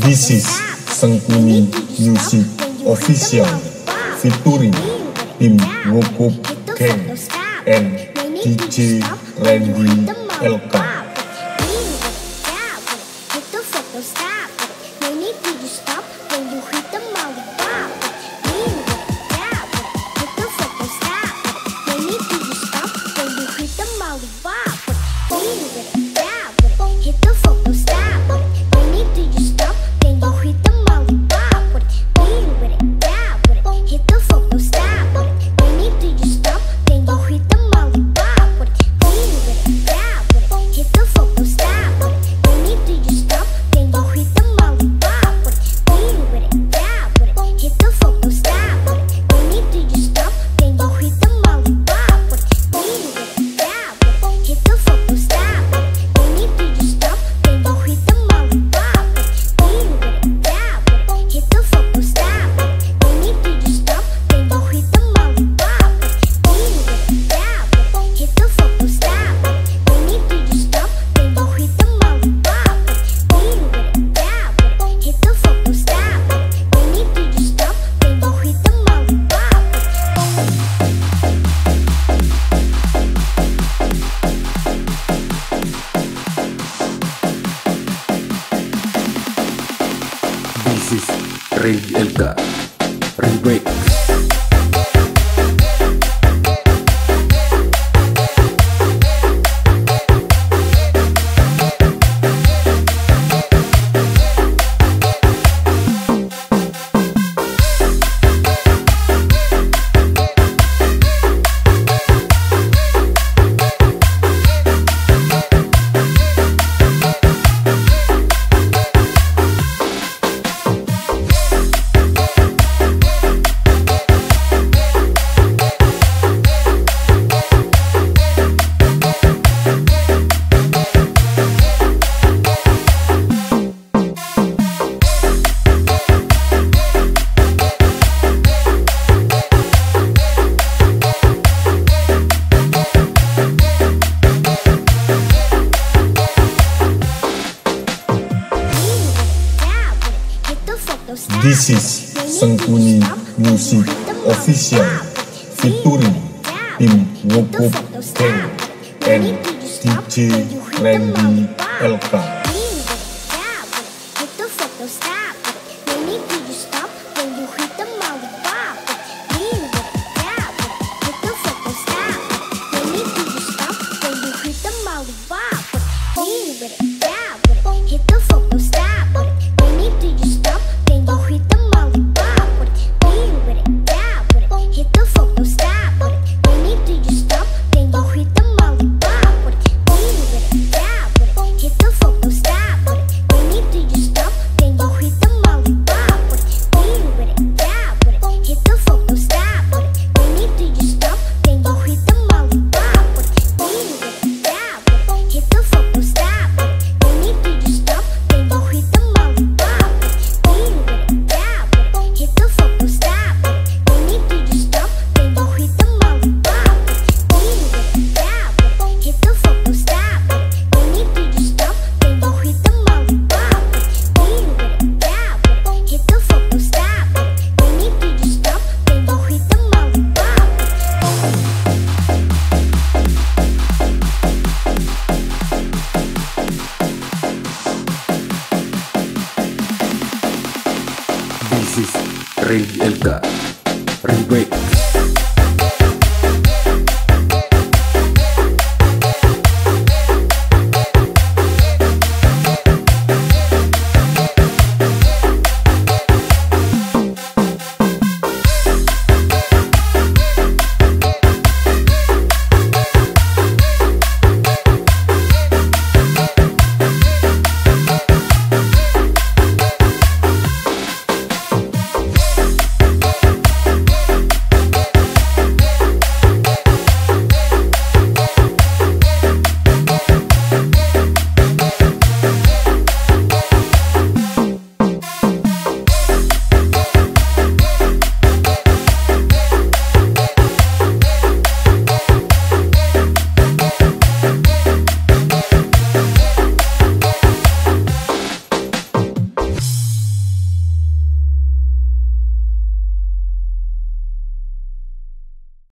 This is Sengkuni Music Official featuring Tim Wokup Gang and DJ Randy Elka. stop. Stop when you hit the Rage LK Rage Break This is Sengkuni Musik Official featuring Tim Wokup Gang and DJ Randy Elka. This is Rey Elka. Rey Wakes.